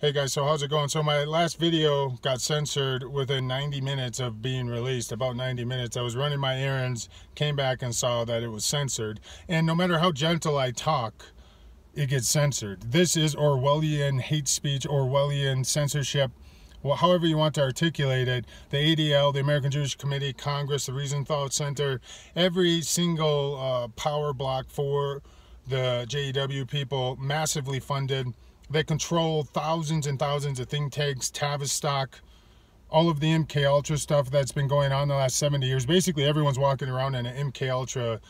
Hey guys, so how's it going? So my last video got censored within 90 minutes of being released, about 90 minutes. I was running my errands, came back and saw that it was censored. And no matter how gentle I talk, it gets censored. This is Orwellian hate speech, Orwellian censorship, well, however you want to articulate it. The ADL, the American Jewish Committee, Congress, the Wiesenthal Center, every single uh, power block for the JEW people, massively funded they control thousands and thousands of think tanks, Tavistock, all of the MK Ultra stuff that's been going on the last 70 years. Basically, everyone's walking around in an MK Ultra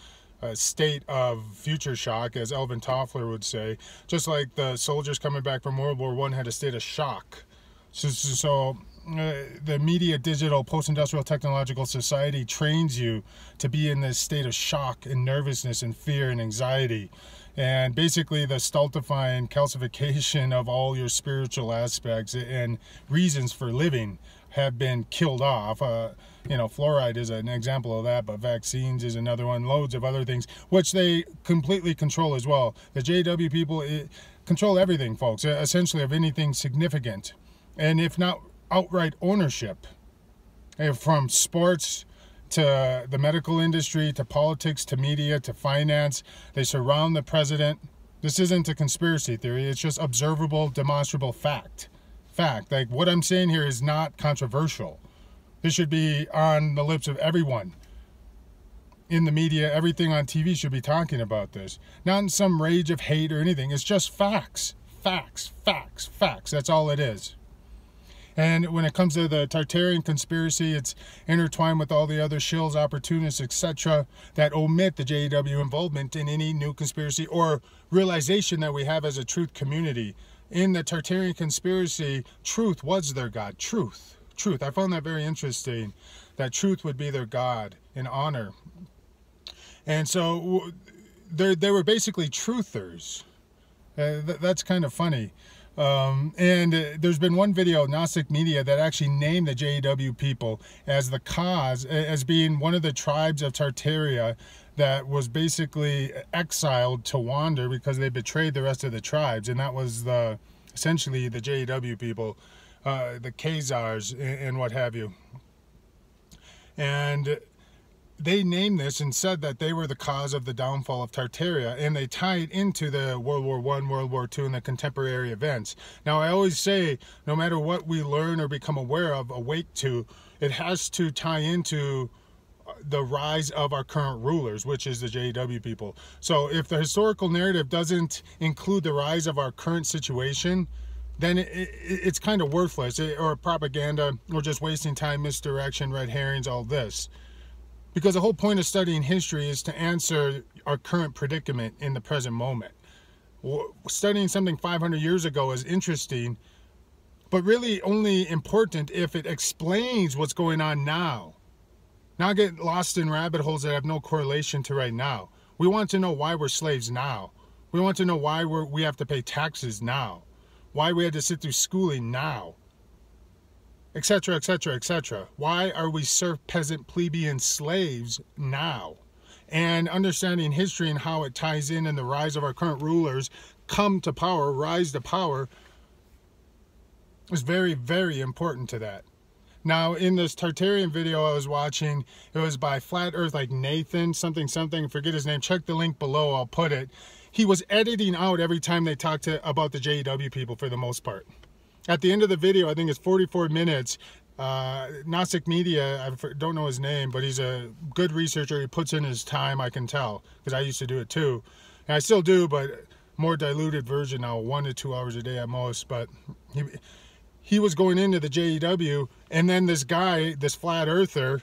uh, state of future shock, as Alvin Toffler would say. Just like the soldiers coming back from World War One had a state of shock. So, so uh, the media, digital, post-industrial technological society trains you to be in this state of shock and nervousness and fear and anxiety and basically the stultifying calcification of all your spiritual aspects and reasons for living have been killed off. Uh, you know, fluoride is an example of that, but vaccines is another one. Loads of other things, which they completely control as well. The JW people it, control everything, folks, essentially of anything significant. And if not outright ownership, eh, from sports to the medical industry, to politics, to media, to finance. They surround the president. This isn't a conspiracy theory, it's just observable, demonstrable fact. Fact. Like what I'm saying here is not controversial. This should be on the lips of everyone in the media. Everything on TV should be talking about this. Not in some rage of hate or anything. It's just facts. Facts, facts, facts. That's all it is. And when it comes to the Tartarian conspiracy, it's intertwined with all the other shills, opportunists, etc., that omit the JEW involvement in any new conspiracy or realization that we have as a truth community. In the Tartarian conspiracy, truth was their God. Truth. Truth. I found that very interesting, that truth would be their God in honor. And so they were basically truthers. Uh, th that's kind of funny. Um, and uh, there's been one video, Gnostic Media, that actually named the JEW people as the cause, as being one of the tribes of Tartaria that was basically exiled to wander because they betrayed the rest of the tribes. And that was the essentially the JEW people, uh, the Khazars and, and what have you. And they named this and said that they were the cause of the downfall of Tartaria, and they tied into the World War One, World War Two, and the contemporary events. Now, I always say, no matter what we learn or become aware of, awake to, it has to tie into the rise of our current rulers, which is the JW people. So, if the historical narrative doesn't include the rise of our current situation, then it, it, it's kind of worthless, eh, or propaganda, or just wasting time, misdirection, red herrings, all this because the whole point of studying history is to answer our current predicament in the present moment. Studying something 500 years ago is interesting, but really only important if it explains what's going on now. Not get lost in rabbit holes that have no correlation to right now. We want to know why we're slaves now. We want to know why we have to pay taxes now. Why we had to sit through schooling now etc., etc., etc. Why are we serf, peasant, plebeian slaves now? And understanding history and how it ties in and the rise of our current rulers come to power, rise to power, is very, very important to that. Now, in this Tartarian video I was watching, it was by Flat Earth, like Nathan, something, something, forget his name. Check the link below, I'll put it. He was editing out every time they talked to, about the JEW people for the most part at the end of the video, I think it's 44 minutes, uh, Gnostic Media, I don't know his name, but he's a good researcher. He puts in his time, I can tell, because I used to do it too. And I still do, but more diluted version now, one to two hours a day at most. But he, he was going into the JEW, and then this guy, this flat earther,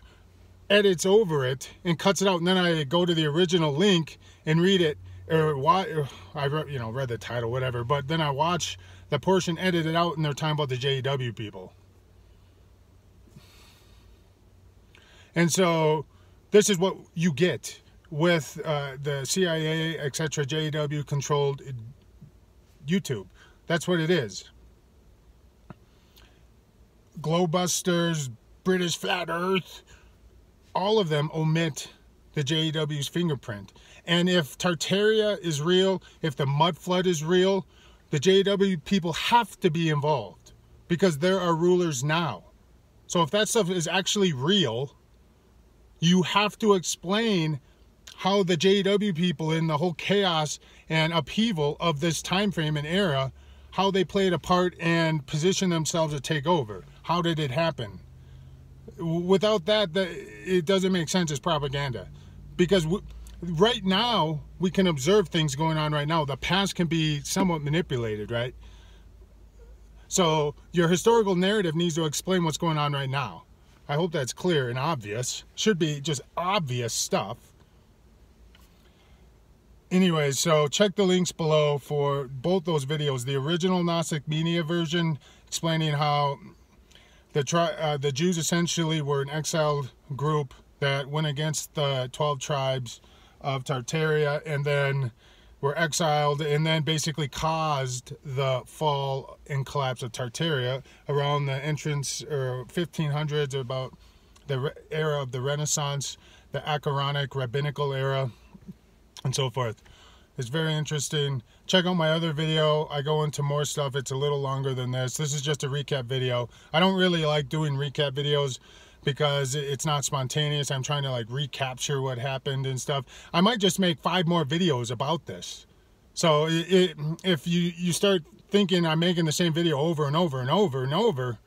edits over it and cuts it out. And then I go to the original link and read it, or why I you know read the title, whatever. But then I watch the portion edited out and they're talking about the JEW people. And so this is what you get with uh, the CIA, etc., JEW controlled YouTube. That's what it is. Globebusters, British Flat Earth, all of them omit the JEW's fingerprint. And if Tartaria is real, if the mud flood is real, the JW people have to be involved because there are rulers now. So if that stuff is actually real, you have to explain how the JW people in the whole chaos and upheaval of this time frame and era, how they played a part and positioned themselves to take over. How did it happen? Without that, it doesn't make sense as propaganda. Because right now, we can observe things going on right now. The past can be somewhat manipulated, right? So your historical narrative needs to explain what's going on right now. I hope that's clear and obvious. Should be just obvious stuff. Anyways, so check the links below for both those videos. The original Gnostic Media version explaining how the, uh, the Jews essentially were an exiled group that went against the 12 tribes of Tartaria and then were exiled and then basically caused the fall and collapse of Tartaria around the entrance er, or 1500s about the era of the Renaissance, the Acheronic rabbinical era, and so forth. It's very interesting. Check out my other video. I go into more stuff. It's a little longer than this. This is just a recap video. I don't really like doing recap videos because it's not spontaneous. I'm trying to like recapture what happened and stuff. I might just make five more videos about this. So it, it, if you, you start thinking I'm making the same video over and over and over and over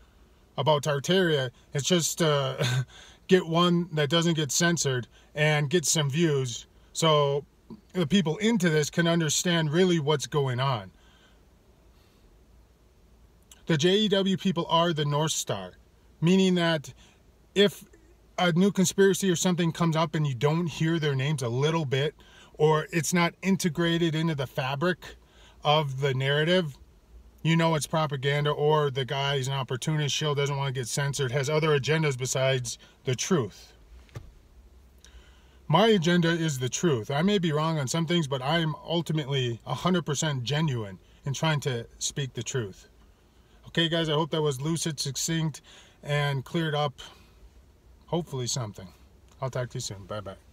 about Tartaria, it's just uh, get one that doesn't get censored and get some views so the people into this can understand really what's going on. The JEW people are the North Star, meaning that if a new conspiracy or something comes up and you don't hear their names a little bit, or it's not integrated into the fabric of the narrative, you know it's propaganda, or the guy's an opportunist, shill doesn't want to get censored, has other agendas besides the truth. My agenda is the truth. I may be wrong on some things, but I am ultimately 100% genuine in trying to speak the truth. Okay, guys, I hope that was lucid, succinct, and cleared up hopefully something. I'll talk to you soon. Bye bye.